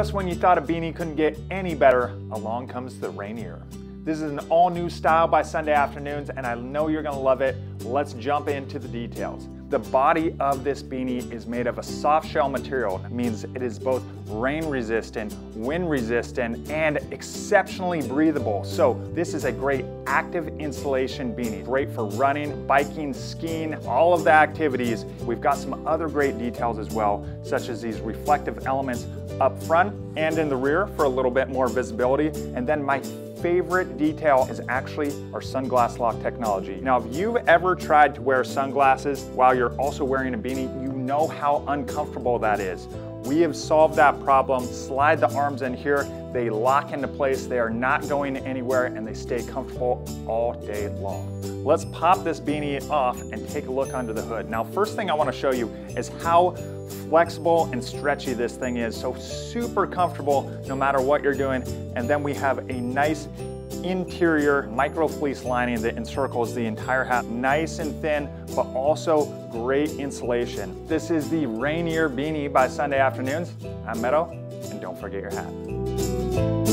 Just when you thought a beanie couldn't get any better, along comes the Rainier. This is an all new style by Sunday Afternoons and I know you're gonna love it. Let's jump into the details. The body of this beanie is made of a soft shell material. It means it is both rain resistant, wind resistant, and exceptionally breathable. So this is a great active insulation beanie. Great for running, biking, skiing, all of the activities. We've got some other great details as well, such as these reflective elements up front and in the rear for a little bit more visibility. And then my favorite detail is actually our sunglass lock technology. Now, if you've ever tried to wear sunglasses while you're also wearing a beanie, you know how uncomfortable that is. We have solved that problem. Slide the arms in here, they lock into place, they are not going anywhere, and they stay comfortable all day long. Let's pop this beanie off and take a look under the hood. Now, first thing I wanna show you is how flexible and stretchy this thing is. So super comfortable no matter what you're doing. And then we have a nice interior micro fleece lining that encircles the entire hat. Nice and thin, but also great insulation. This is the Rainier Beanie by Sunday Afternoons. I'm Meadow, and don't forget your hat.